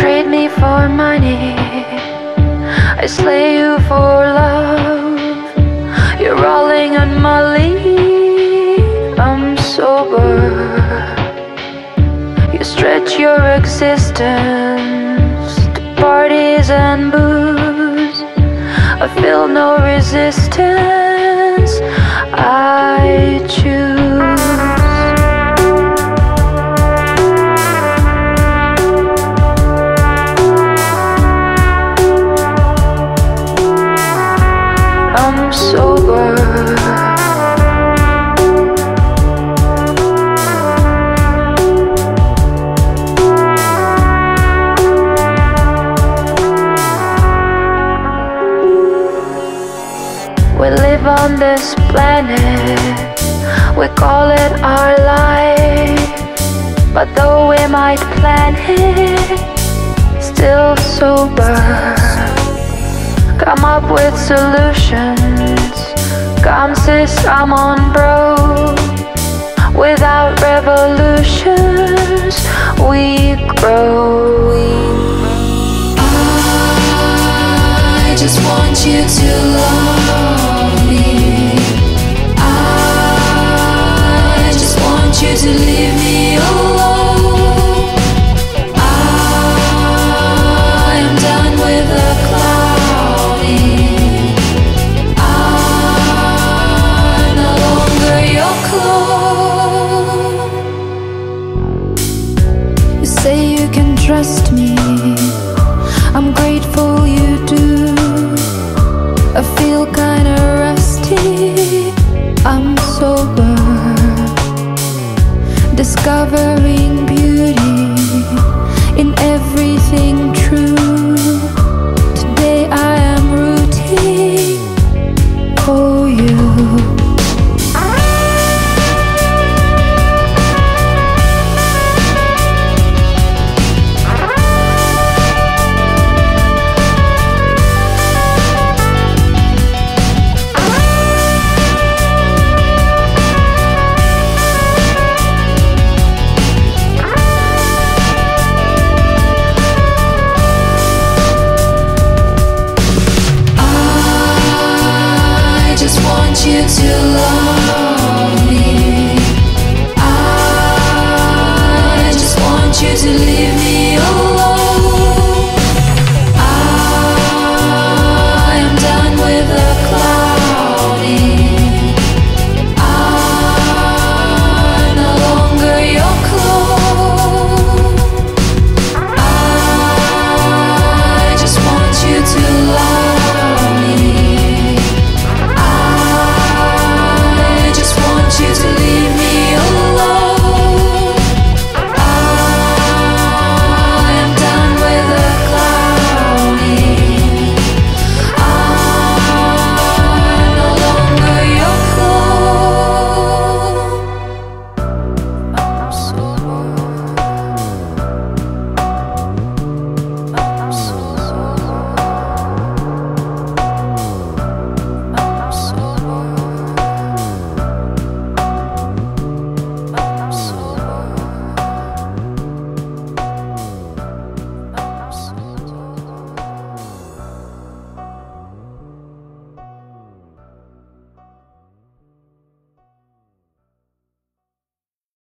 trade me for money. I slay you for love. You're rolling on my lead. I'm sober. You stretch your existence to parties and booze. I feel no resistance. I choose. Live on this planet, we call it our life. But though we might plan it, still sober. Come up with solutions. Come sis, come on bro. Without revolutions, we grow. I just want you to love trust me. I'm grateful you do. I feel kinda rusty. I'm sober. Discovering beauty in everything you too long.